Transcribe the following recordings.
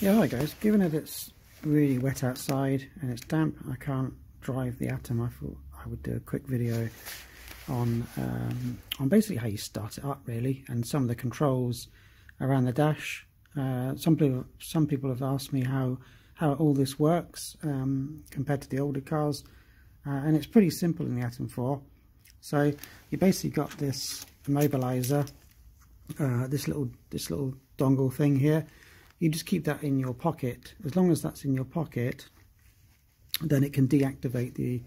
Yeah, hi guys. Given that it's really wet outside and it's damp, I can't drive the Atom. I thought I would do a quick video on um, on basically how you start it up, really, and some of the controls around the dash. Uh, some people some people have asked me how how all this works um, compared to the older cars, uh, and it's pretty simple in the Atom 4. So you basically got this immobilizer, uh, this little this little dongle thing here you just keep that in your pocket. As long as that's in your pocket, then it can deactivate the,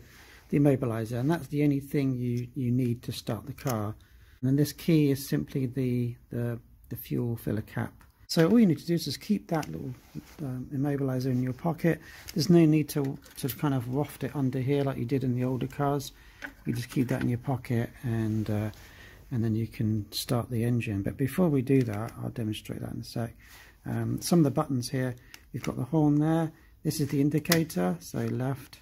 the immobilizer. And that's the only thing you, you need to start the car. And this key is simply the, the, the fuel filler cap. So all you need to do is just keep that little um, immobilizer in your pocket. There's no need to, to kind of waft it under here like you did in the older cars. You just keep that in your pocket and uh, and then you can start the engine. But before we do that, I'll demonstrate that in a sec. Um, some of the buttons here, you've got the horn there. This is the indicator, so left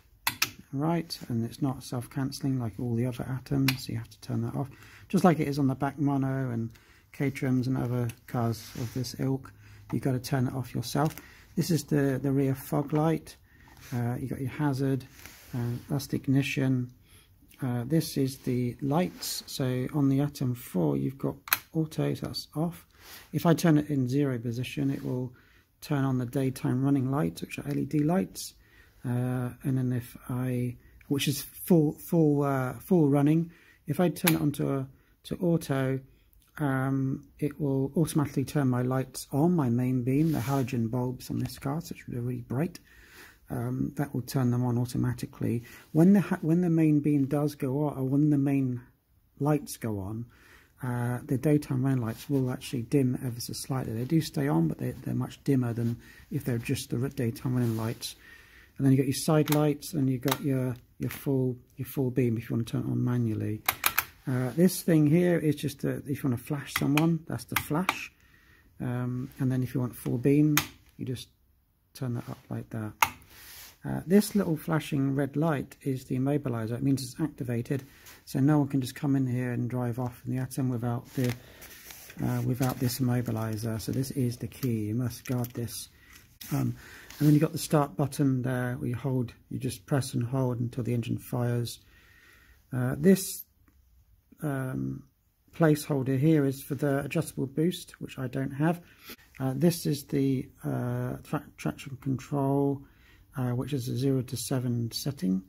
right, and it's not self-cancelling like all the other atoms, so you have to turn that off. Just like it is on the BAC Mono and Caterhams and other cars of this ilk, you've got to turn it off yourself. This is the, the rear fog light. Uh, you've got your hazard, uh, that's the ignition. Uh, this is the lights, so on the Atom 4 you've got auto, so that's off. If I turn it in zero position, it will turn on the daytime running lights, which are LED lights. Uh, and then if I, which is full full uh, full running, if I turn it onto a, to auto, um, it will automatically turn my lights on, my main beam, the halogen bulbs on this car, it's really, really bright. Um, that will turn them on automatically. When the when the main beam does go on, or when the main lights go on, uh, the daytime running lights will actually dim ever so slightly. They do stay on, but they, are much dimmer than if they're just the daytime running lights. And then you got your side lights, and you got your your full your full beam if you want to turn it on manually. Uh, this thing here is just if you want to flash someone, that's the flash. Um, and then if you want full beam, you just turn that up like that. Uh, this little flashing red light is the immobilizer. It means it's activated, so no one can just come in here and drive off in the Atom without the uh, without this immobilizer. So this is the key. You must guard this. Um, and then you've got the start button there where you hold, you just press and hold until the engine fires. Uh, this um, placeholder here is for the adjustable boost, which I don't have. Uh, this is the uh, tra traction control uh, which is a 0 to 7 setting.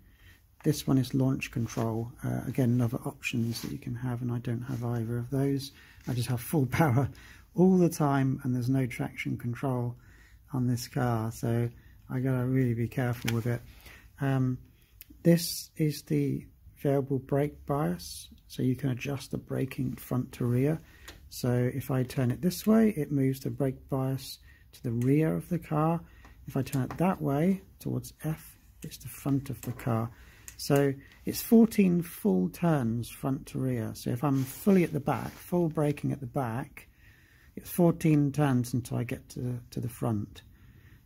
This one is launch control. Uh, again, other options that you can have, and I don't have either of those. I just have full power all the time, and there's no traction control on this car, so I gotta really be careful with it. Um, this is the variable brake bias, so you can adjust the braking front to rear. So if I turn it this way, it moves the brake bias to the rear of the car. If I turn it that way, towards F, it's the front of the car. So it's 14 full turns front to rear. So if I'm fully at the back, full braking at the back, it's 14 turns until I get to, to the front.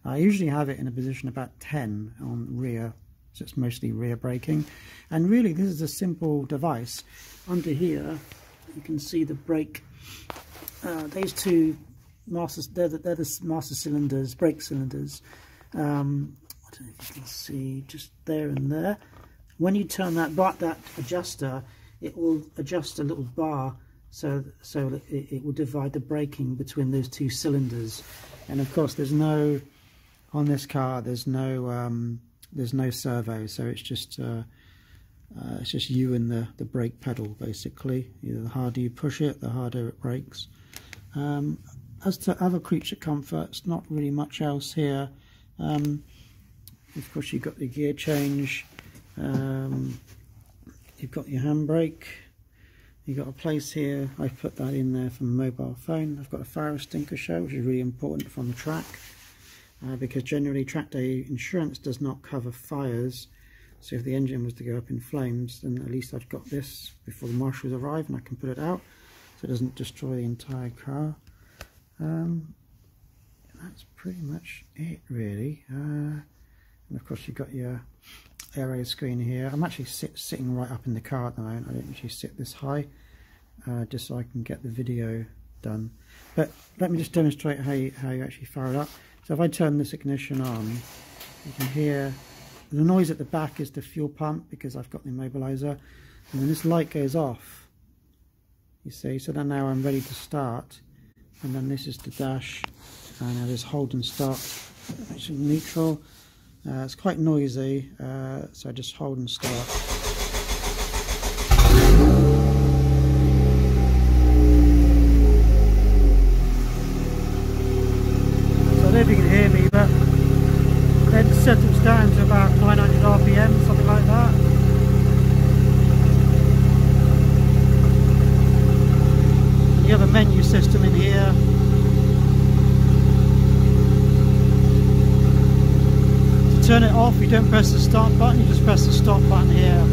I usually have it in a position about 10 on rear, so it's mostly rear braking. And really this is a simple device. Under here you can see the brake, uh, these two master, they're the, they're the master cylinders, brake cylinders. Um, I don't know if you can see just there and there. When you turn that but that adjuster, it will adjust a little bar so so it, it will divide the braking between those two cylinders. And of course, there's no on this car. There's no um, there's no servo, so it's just uh, uh, it's just you and the the brake pedal basically. the harder you push it, the harder it brakes. Um, as to other creature comforts, not really much else here. Um, of course, you've got the gear change. Um, you've got your handbrake. You've got a place here. I've put that in there for mobile phone. I've got a fire extinguisher, which is really important from the track. Uh, because generally track day insurance does not cover fires. So if the engine was to go up in flames, then at least I've got this before the marshals arrive and I can put it out so it doesn't destroy the entire car. Um, that's pretty much it really. Uh, and of course you've got your aero screen here. I'm actually sit, sitting right up in the car at the moment. I don't usually sit this high uh, just so I can get the video done. But let me just demonstrate how you, how you actually fire it up. So if I turn this ignition on, you can hear the noise at the back is the fuel pump because I've got the immobilizer. And then this light goes off, you see. So then now I'm ready to start. And then this is the dash. And there's hold and stop, it's neutral. Uh, it's quite noisy, uh, so I just hold and start. if you can hear me, but then settles down to about 900 RPM, something like that. You have a menu system in here. To turn it off, you don't press the start button, you just press the stop button here.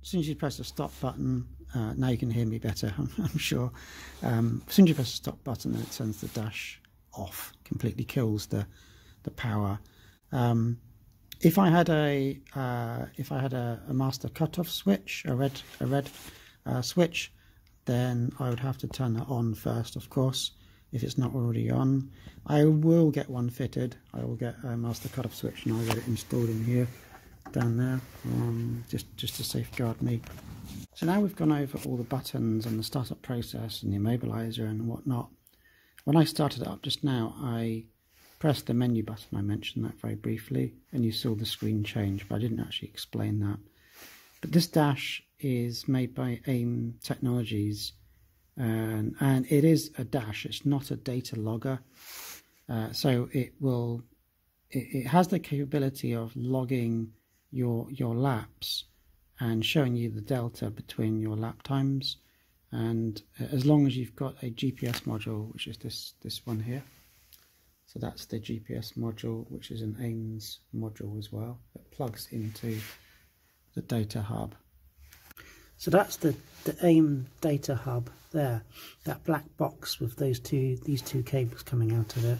As soon as you press the stop button, uh, now you can hear me better, I'm, I'm sure. Um, as soon as you press the stop button, then it turns the dash off, completely kills the the power. Um, if I had a uh, if I had a, a, master cutoff switch, a red a red uh, switch, then I would have to turn that on first, of course, if it's not already on. I will get one fitted. I will get a master cutoff switch and I'll get it installed in here, down there, um, just just to safeguard me. So now we've gone over all the buttons and the startup process and the immobilizer and whatnot. When I started it up just now, I pressed the menu button. I mentioned that very briefly, and you saw the screen change, but I didn't actually explain that. But this dash is made by AIM Technologies, and, and it is a dash. It's not a data logger, uh, so it will. It, it has the capability of logging your your laps and showing you the delta between your lap times and uh, as long as you've got a GPS module which is this this one here so that's the GPS module which is an AIMS module as well that plugs into the data hub so that's the, the AIM data hub there that black box with those two these two cables coming out of it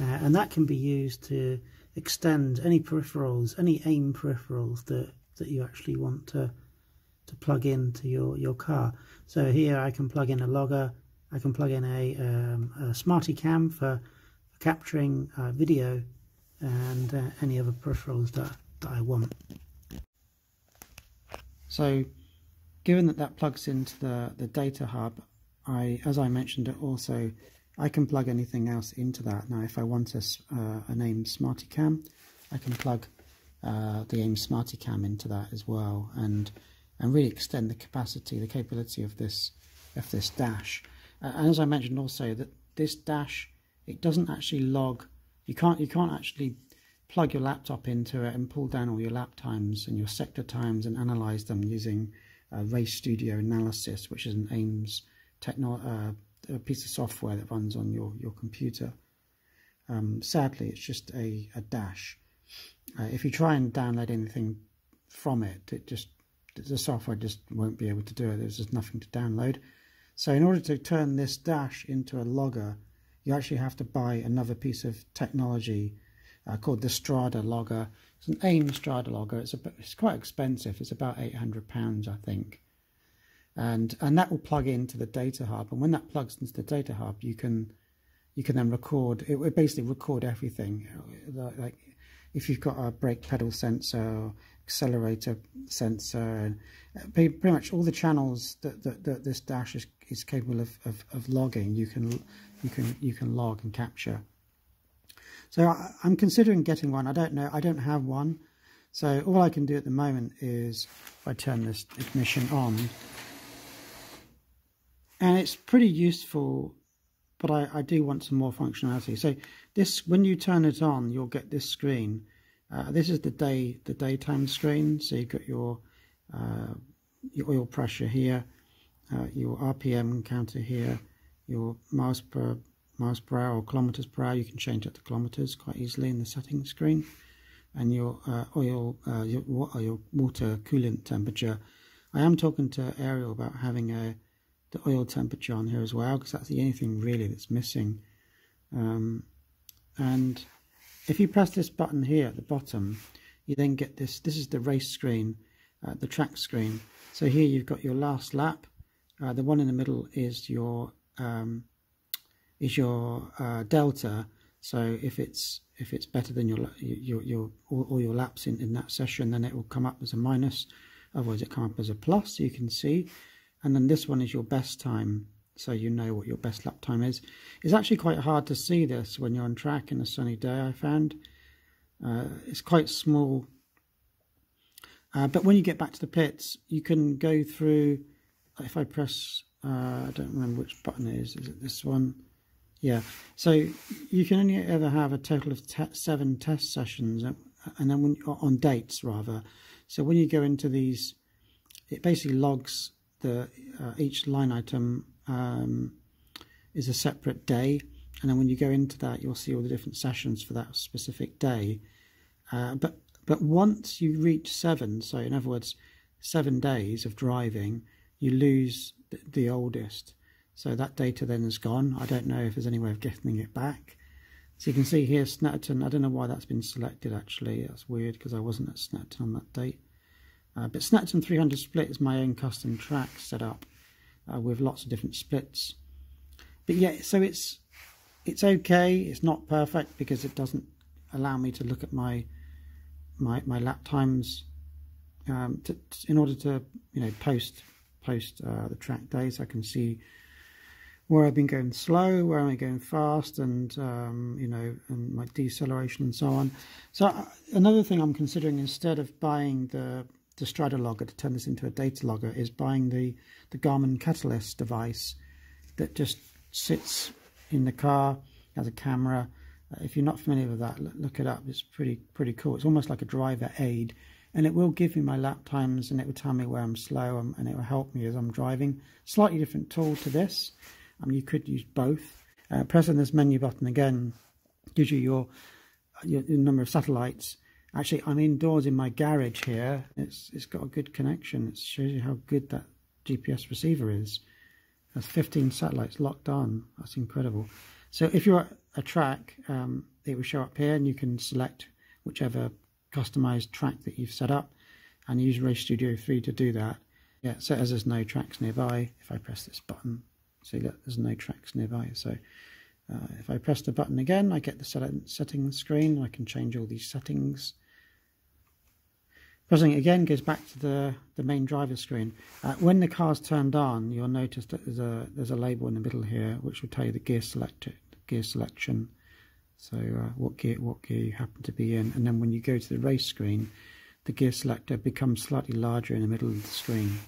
uh, and that can be used to extend any peripherals any AIM peripherals that that you actually want to to plug into your your car. So here I can plug in a logger, I can plug in a, um, a SmartyCam for, for capturing uh, video and uh, any other peripherals that, that I want. So given that that plugs into the, the data hub, I, as I mentioned it also, I can plug anything else into that. Now if I want a, uh, an AIM SmartyCam, I can plug uh, the AIM SmartyCam into that as well and and really extend the capacity, the capability of this of this dash. Uh, and as I mentioned also that this dash it doesn't actually log. You can't you can't actually plug your laptop into it and pull down all your lap times and your sector times and analyze them using uh, Race Studio Analysis, which is an AIMS techno uh, a piece of software that runs on your your computer. Um, sadly, it's just a, a dash. Uh, if you try and download anything from it, it just the software just won't be able to do it. There's just nothing to download. So in order to turn this dash into a logger, you actually have to buy another piece of technology uh, called the Strada logger. It's an AIM Strada logger. It's a, it's quite expensive. It's about eight hundred pounds, I think. And and that will plug into the data hub. And when that plugs into the data hub, you can you can then record. It will basically record everything, like if you've got a brake pedal sensor, accelerator sensor, and pretty much all the channels that, that, that this dash is, is capable of, of, of, logging, you can you can you can log and capture. So I, I'm considering getting one. I don't know. I don't have one. So all I can do at the moment is if I turn this ignition on, and it's pretty useful but I, I do want some more functionality. So this, when you turn it on, you'll get this screen. Uh, this is the day, the daytime screen. So you've got your uh, your oil pressure here, uh, your RPM counter here, your miles per miles per hour or kilometers per hour. You can change it to kilometers quite easily in the settings screen, and your uh, oil, uh, your, your water coolant temperature. I am talking to Ariel about having a the oil temperature on here as well because that's the only thing really that's missing um, and if you press this button here at the bottom you then get this this is the race screen uh, the track screen so here you've got your last lap uh, the one in the middle is your um, is your uh, delta. So if it's if it's better than your your your all, all, your laps in, in that session, then it will come up as a minus. Otherwise, it come up as a plus. You can see, and then this one is your best time, so you know what your best lap time is. It's actually quite hard to see this when you're on track in a sunny day. I found uh, it's quite small, uh, but when you get back to the pits, you can go through. If I press, uh, I don't remember which button it is. Is it this one? Yeah, so you can only ever have a total of te seven test sessions, and then when, on dates rather. So when you go into these, it basically logs the uh, each line item um, is a separate day, and then when you go into that, you'll see all the different sessions for that specific day. Uh, but but once you reach seven, so in other words, seven days of driving, you lose the, the oldest. So that data then is gone. I don't know if there's any way of getting it back. So you can see here Snetterton, I don't know why that's been selected actually, that's weird because I wasn't at Snetterton on that date. Uh, but Snetterton 300 split is my own custom track set up uh, with lots of different splits. But yeah, so it's it's okay, it's not perfect because it doesn't allow me to look at my my, my lap times um, to, in order to you know post post uh, the track days I can see where I've been going slow, where am I going fast, and um, you know, and my deceleration and so on. So uh, another thing I'm considering instead of buying the the Strada logger to turn this into a data logger is buying the the Garmin Catalyst device that just sits in the car has a camera. Uh, if you're not familiar with that, look it up. It's pretty pretty cool. It's almost like a driver aid, and it will give me my lap times and it will tell me where I'm slow and, and it will help me as I'm driving. Slightly different tool to this. I mean, you could use both. Uh, pressing this menu button again gives you your, your, your number of satellites. Actually, I'm indoors in my garage here. It's it's got a good connection. It shows you how good that GPS receiver is. There's 15 satellites locked on. That's incredible. So if you're at a track, um, it will show up here, and you can select whichever customized track that you've set up, and use Race Studio 3 to do that. Yeah, so as there's no tracks nearby, if I press this button, That there's no tracks nearby. So uh, if I press the button again, I get the set settings screen. I can change all these settings. Pressing it again goes back to the, the main driver screen. Uh, when the car's turned on, you'll notice that there's a there's a label in the middle here which will tell you the gear select gear selection. So uh, what gear what gear you happen to be in, and then when you go to the race screen, the gear selector becomes slightly larger in the middle of the screen.